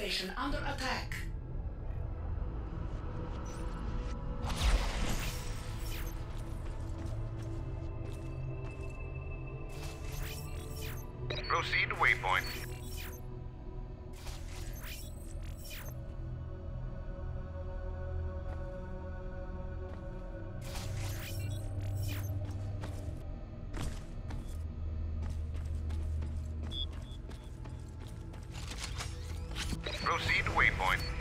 station under attack. Proceed to waypoint.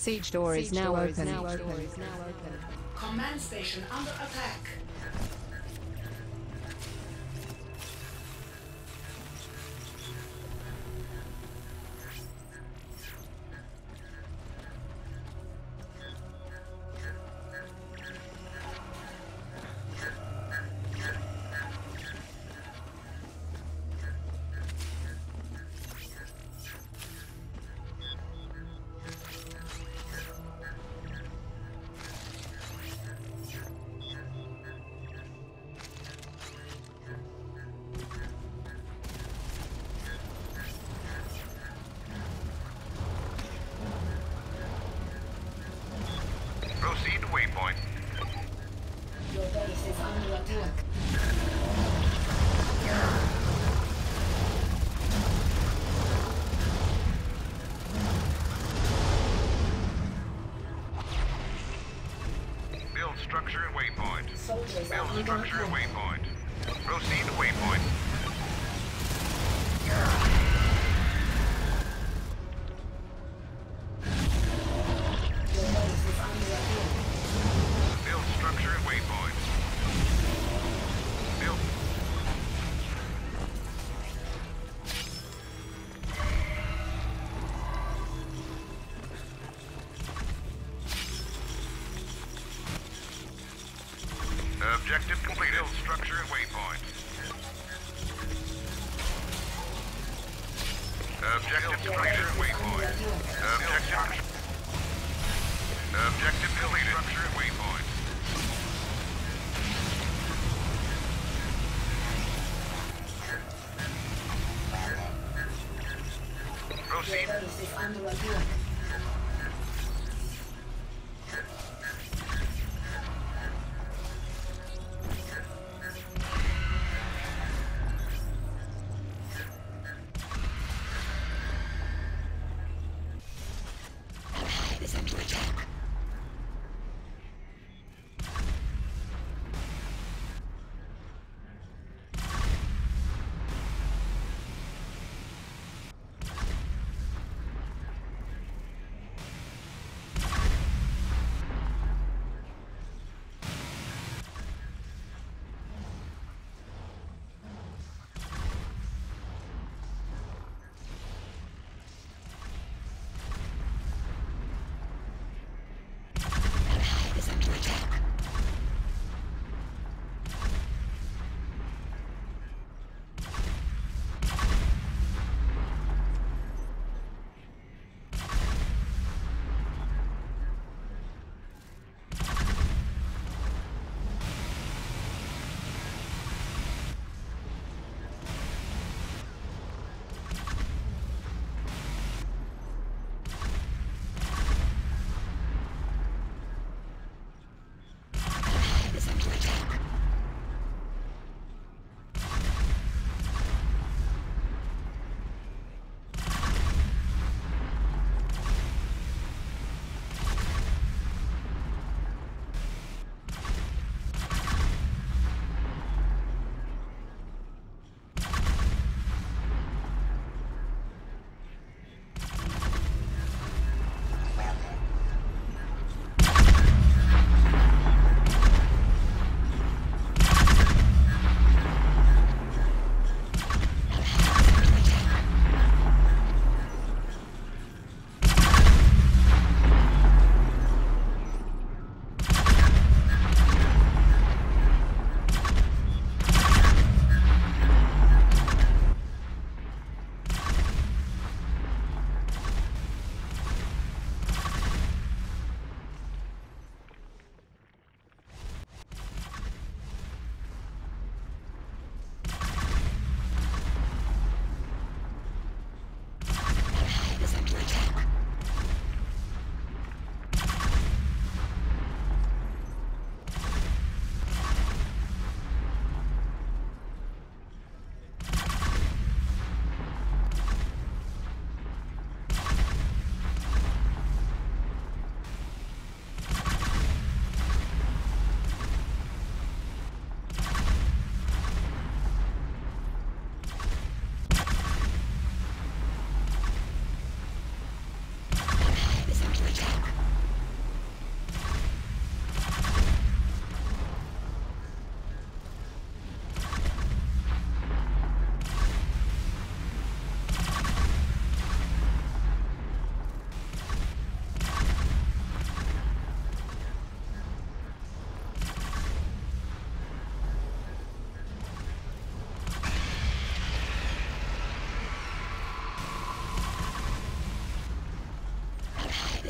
Siege door, Siege is, now door is now open. Command station under attack. structure at waypoint. Build structure at waypoint. Proceed to waypoint. Proceed.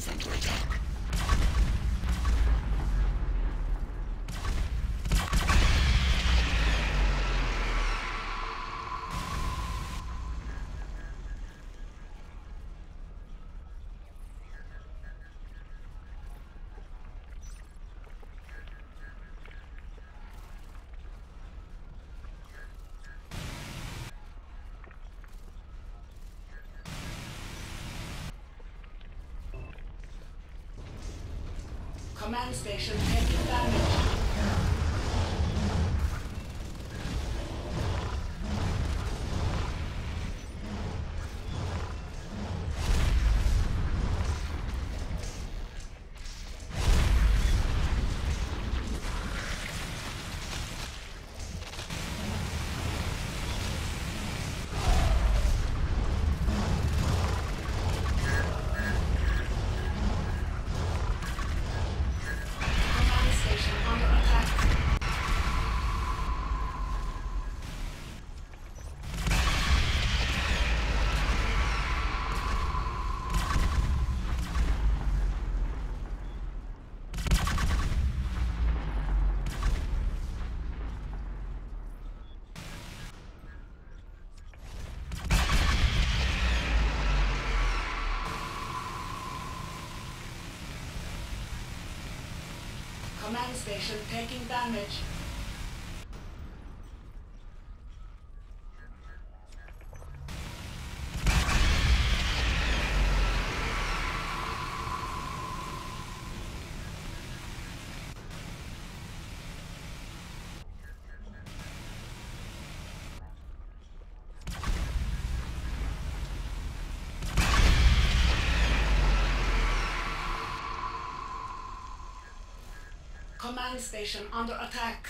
Elephant attack. Command station taking damage. Command station taking damage. Command station under attack.